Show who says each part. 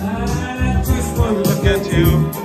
Speaker 1: I just want to look at you.